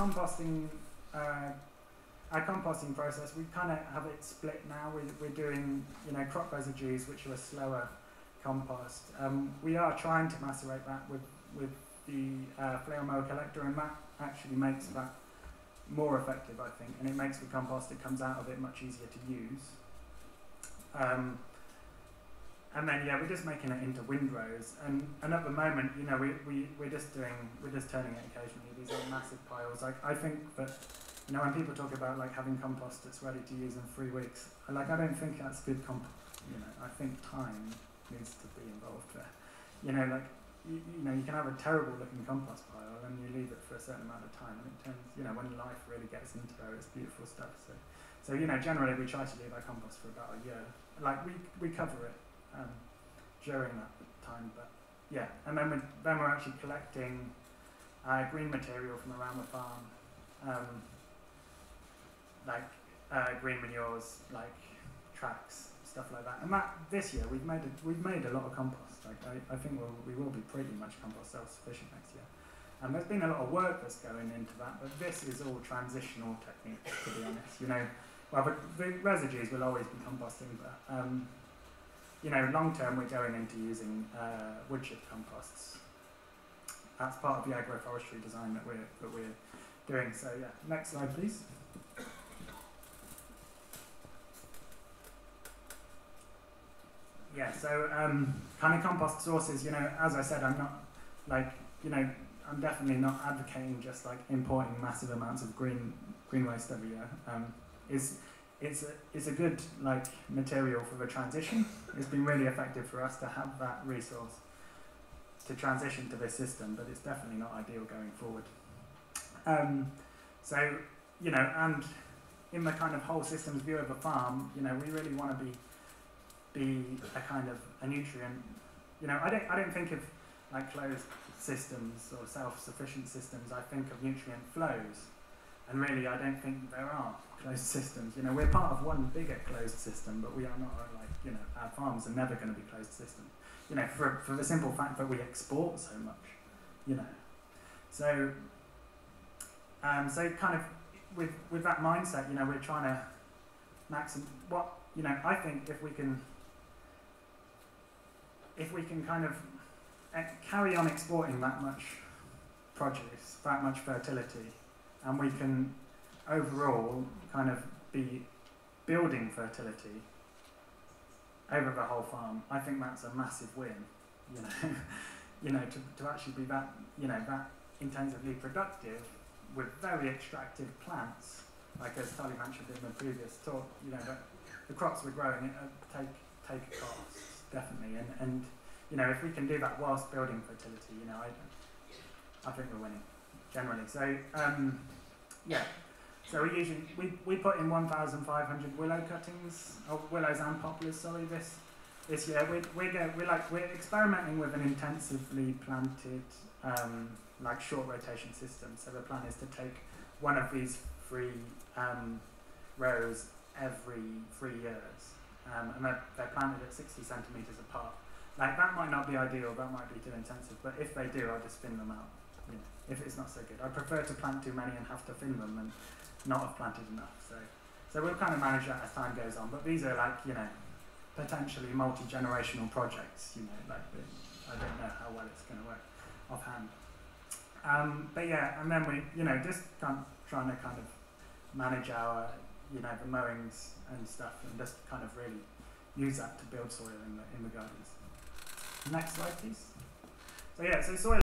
composting, uh, our composting process, we kind of have it split now. We, we're doing, you know, crop residues, which are a slower compost. Um, we are trying to macerate that with, with the uh, flail mower collector, and that actually makes that more effective, I think, and it makes the compost that comes out of it much easier to use. Um, and then yeah, we're just making it into windrows, and, and at the moment, you know, we, we, we're just doing, we're just turning it occasionally. These are massive piles. Like, I think that, you know, when people talk about like having compost that's ready to use in three weeks, like, I don't think that's good compost. You know, I think time needs to be involved there. You know, like, you, you know, you can have a terrible looking compost pile and you leave it for a certain amount of time and it turns, you know, when life really gets into there, it's beautiful stuff. So, so you know, generally we try to leave our compost for about a year. Like, we, we cover it um, during that time. But yeah, and then we're, then we're actually collecting uh, green material from around the farm, um, like uh, green manures, like tracks, stuff like that. And that this year we've made a, we've made a lot of compost. Like I, I think we'll, we will be pretty much compost self-sufficient next year. And there's been a lot of work that's going into that, but this is all transitional techniques, to be honest. You know, well, the, the residues will always be composting, but um, you know, long term we're going into using uh, wood chip composts. That's part of the agroforestry design that we're that we're doing. So yeah, next slide please. Yeah, so um, kind of compost sources, you know, as I said, I'm not like, you know, I'm definitely not advocating just like importing massive amounts of green green waste every year. Um, is it's a, it's a good like material for the transition. It's been really effective for us to have that resource to transition to this system, but it's definitely not ideal going forward. Um, so, you know, and in the kind of whole systems view of a farm, you know, we really want to be be a kind of a nutrient. You know, I don't I don't think of like closed systems or self-sufficient systems. I think of nutrient flows, and really, I don't think there are closed systems. You know, we're part of one bigger closed system, but we are not like, you know, our farms are never going to be closed systems. You know, for, for the simple fact that we export so much, you know. So, um, so kind of with, with that mindset, you know, we're trying to maxim what, you know, I think if we can, if we can kind of uh, carry on exporting that much produce, that much fertility, and we can overall kind of be building fertility over the whole farm, I think that's a massive win. You know, you know, to, to actually be that, you know, that intensively productive with very extractive plants, like as Tali mentioned in the previous talk, you know, that the crops we're growing uh, take take costs definitely, and and you know, if we can do that whilst building fertility, you know, I I think we're winning generally. So um, yeah, so we usually we, we put in 1,500 willow cuttings, or willows and poplars. Sorry, this this year we we go we like we're experimenting with an intensively planted um, like short rotation system. So the plan is to take one of these three um, rows every three years, um, and they're, they're planted at 60 centimeters apart. Like that might not be ideal, that might be too intensive, but if they do, I'll just thin them out. If it's not so good, I prefer to plant too many and have to thin them and not have planted enough. So, so we'll kind of manage that as time goes on. But these are like, you know, potentially multi-generational projects, you know, like I don't know how well it's going to work offhand. Um, but yeah, and then we, you know, just kind of trying to kind of manage our, you know, the mowings and stuff, and just kind of really use that to build soil in the in the gardens. Next slide, please. So yeah, so soil